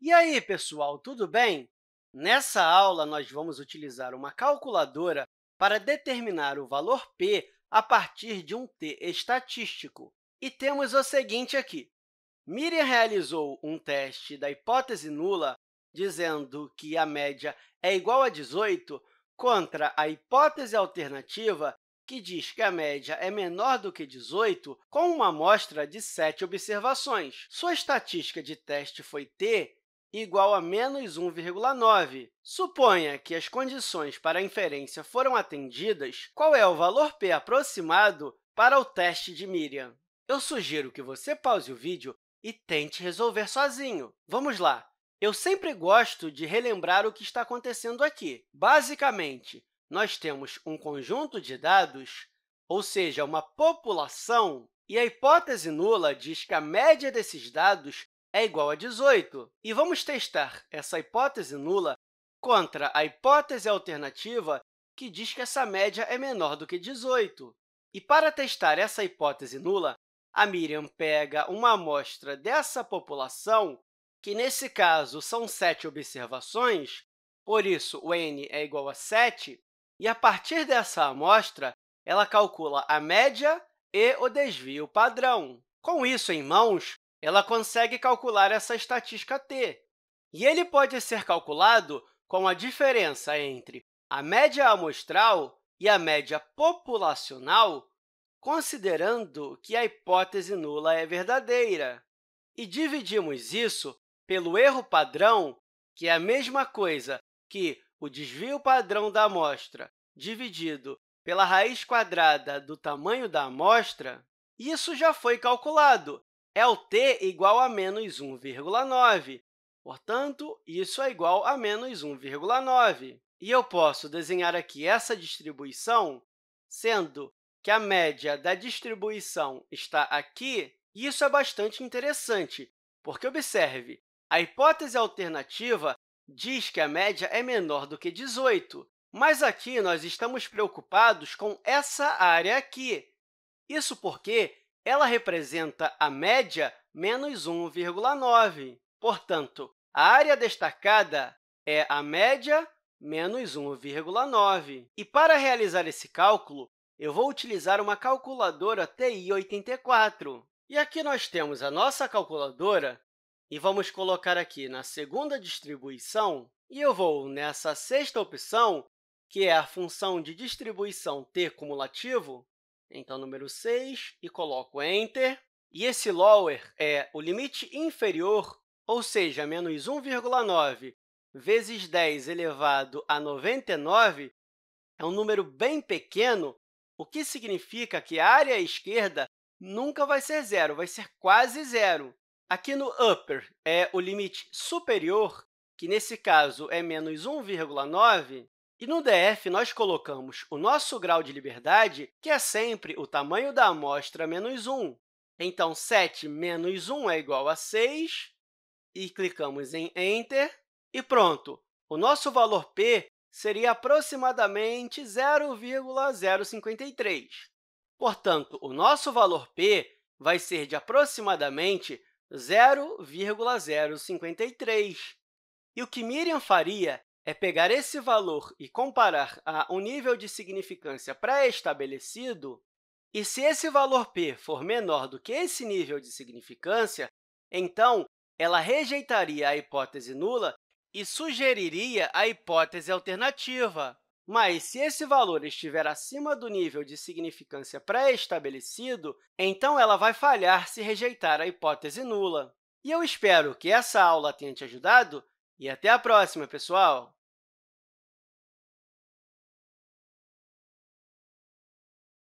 E aí, pessoal, tudo bem? Nessa aula, nós vamos utilizar uma calculadora para determinar o valor p a partir de um t estatístico. E temos o seguinte aqui. Miriam realizou um teste da hipótese nula, dizendo que a média é igual a 18, contra a hipótese alternativa, que diz que a média é menor do que 18, com uma amostra de 7 observações. Sua estatística de teste foi t igual a menos 1,9. Suponha que as condições para a inferência foram atendidas, qual é o valor p aproximado para o teste de Miriam? Eu sugiro que você pause o vídeo e tente resolver sozinho. Vamos lá! Eu sempre gosto de relembrar o que está acontecendo aqui. Basicamente, nós temos um conjunto de dados, ou seja, uma população, e a hipótese nula diz que a média desses dados é igual a 18. E vamos testar essa hipótese nula contra a hipótese alternativa, que diz que essa média é menor do que 18. E para testar essa hipótese nula, a Miriam pega uma amostra dessa população que, nesse caso, são sete observações, por isso, o n é igual a 7, e, a partir dessa amostra, ela calcula a média e o desvio padrão. Com isso em mãos, ela consegue calcular essa estatística t, e ele pode ser calculado com a diferença entre a média amostral e a média populacional, considerando que a hipótese nula é verdadeira. E dividimos isso pelo erro padrão, que é a mesma coisa que o desvio padrão da amostra dividido pela raiz quadrada do tamanho da amostra, isso já foi calculado. É o t igual a menos 1,9. Portanto, isso é igual a menos 1,9. E eu posso desenhar aqui essa distribuição, sendo que a média da distribuição está aqui. E isso é bastante interessante, porque, observe, a hipótese alternativa diz que a média é menor do que 18, mas aqui nós estamos preocupados com essa área aqui. Isso porque ela representa a média menos 1,9. Portanto, a área destacada é a média menos 1,9. E para realizar esse cálculo, eu vou utilizar uma calculadora TI-84. E aqui nós temos a nossa calculadora e vamos colocar aqui na segunda distribuição, e eu vou nessa sexta opção, que é a função de distribuição t cumulativo, então, número 6, e coloco Enter. E esse lower é o limite inferior, ou seja, menos 1,9 vezes 10 elevado a 99, é um número bem pequeno, o que significa que a área esquerda nunca vai ser zero, vai ser quase zero. Aqui no upper é o limite superior, que nesse caso é menos 1,9, e no DF nós colocamos o nosso grau de liberdade, que é sempre o tamanho da amostra menos 1. Então, 7 menos 1 é igual a 6, e clicamos em Enter, e pronto! O nosso valor p seria aproximadamente 0,053. Portanto, o nosso valor p vai ser de aproximadamente 0,053. E o que Miriam faria é pegar esse valor e comparar a um nível de significância pré-estabelecido, e se esse valor p for menor do que esse nível de significância, então ela rejeitaria a hipótese nula e sugeriria a hipótese alternativa. Mas, se esse valor estiver acima do nível de significância pré-estabelecido, então ela vai falhar se rejeitar a hipótese nula. E eu espero que essa aula tenha te ajudado e até a próxima, pessoal!